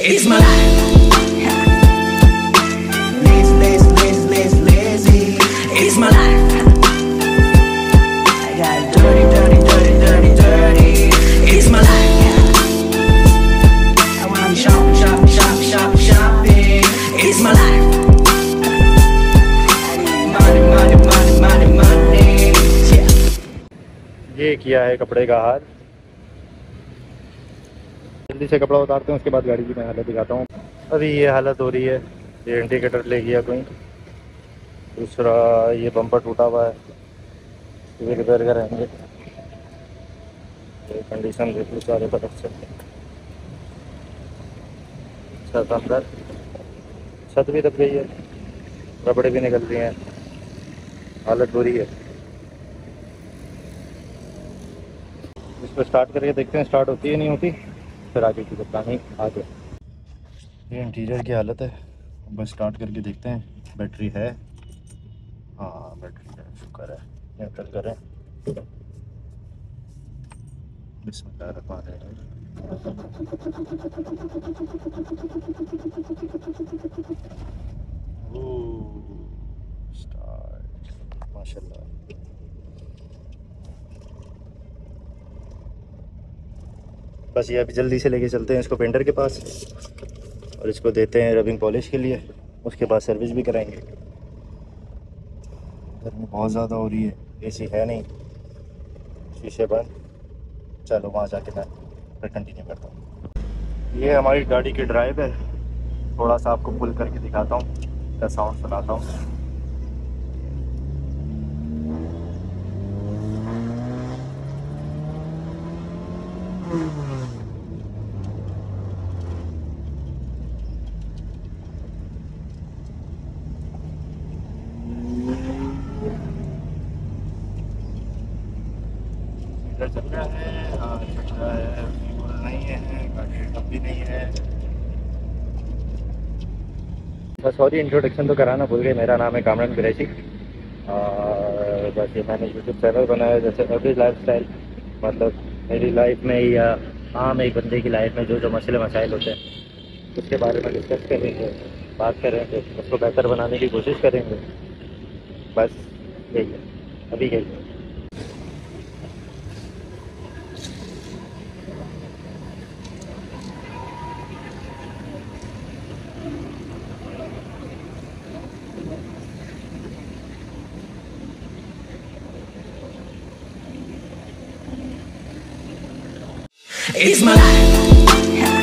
It's my life. Lazy, lazy, lazy, lazy, lazy. It's my life. I got dirty, dirty, dirty, dirty, dirty. It's my life. I wanna shop, shop, shop, shop, shopping. It's my life. Money, money, money, money, money. Yeah. ये किया है कपड़े का हाल जल्दी से कपड़ा उतारते हैं, उसके बाद गाड़ी की मैं हालत दिखाता हूँ। अभी ये हालत हो रही है, ये इंडिकेटर ले गया कोई। दूसरा ये बम्पर टूटा हुआ है, ये रिपेयर कराएँगे कंडीशन देख लो चारों तरफ़ से। छत अंदर। छत भी दब गई है, रबड़े भी निकल रही हैं। हालत बुरी है। इसको स्टार्ट करके देखते हैं स्टार्ट होती है नहीं होती। फिर आगे की कहानी आगे। ये इंटीरियर की हालत है। बस स्टार्ट करके देखते हैं। बैटरी है। हाँ बैटरी है। शुक्र है। न्यूट्रल करें। बिस्मिल्लाह माशाल्लाह। बस ये अभी जल्दी से लेके चलते हैं इसको पेंटर के पास और इसको देते हैं रबिंग पॉलिश के लिए। उसके बाद सर्विस भी कराएँगे। गर्मी बहुत ज़्यादा हो रही है। एसी है नहीं। शीशे बंद। चलो वहाँ जाके मैं फिर कंटिन्यू करता हूँ। ये हमारी गाड़ी की ड्राइव है। थोड़ा सा आपको पुल करके दिखाता हूँ। इसका साउंड सुनाता हूँ। इधर चल रहा है हाँ चल रहा है फ्यूल नहीं है गाड़ी कम भी नहीं है। बस सॉरी इंट्रोडक्शन तो कराना भूल गए, मेरा नाम है कामरान कुरैशी। और बस ये मैंने यूट्यूब चैनल बनाया, जैसे अभी लाइफ स्टाइल मतलब मेरी लाइफ में या आम एक बंदे की लाइफ में जो जो मसले मसाइल होते हैं, उसके बारे में डिस्कस करेंगे, बात करेंगे, उसको बेहतर बनाने की कोशिश करेंगे। बस यही है, अभी यही है। It's my life.